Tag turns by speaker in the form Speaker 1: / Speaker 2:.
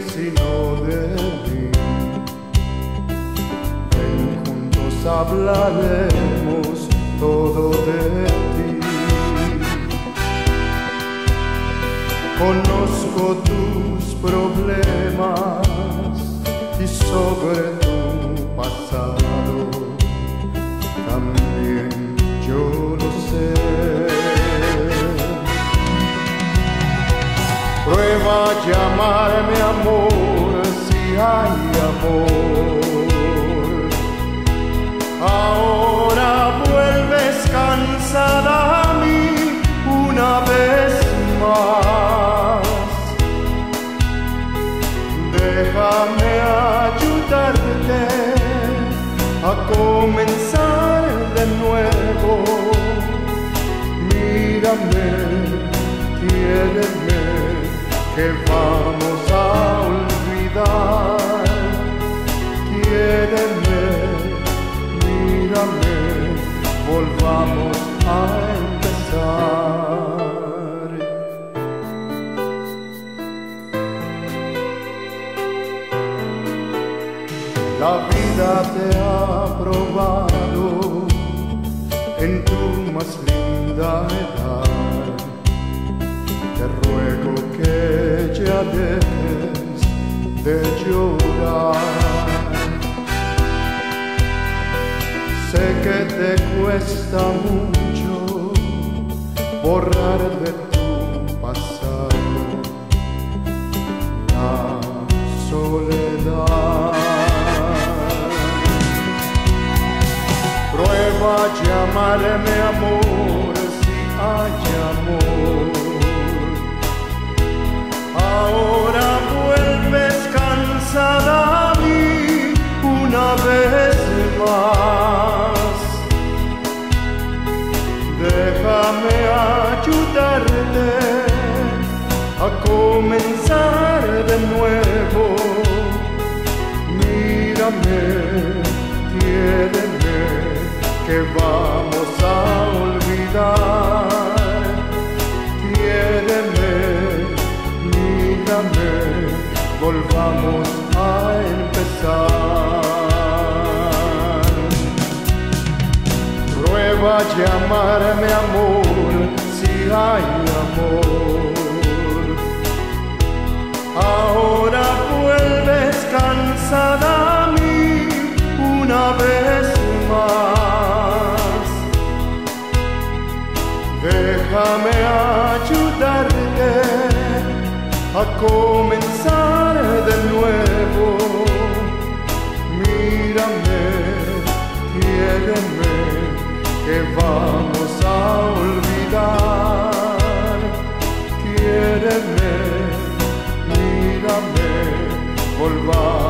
Speaker 1: sino de mí. Ven juntos hablaremos todo de ti. Conozco tus problemas y sobre Déjame ayudarte a comenzar de nuevo. Mírame, quiéreme, que vamos a olvidar. Quiéreme, mírame, volvamos a empezar. La vida te ha probado en tu más linda edad. Te ruego que ya dejes de llorar. Sé que te cuesta mucho borrar de a llamarme amor si hay amor. Ahora vuelves cansada a mí una vez más. Déjame ayudarte a comenzar vamos a olvidar. Quiéreme, mírame, volvamos a empezar. Prueba a llamarme amor si hay amor. Comenzar de nuevo. Mírame, quiéreme, que vamos a olvidar. Quiéreme, mírame, volvamos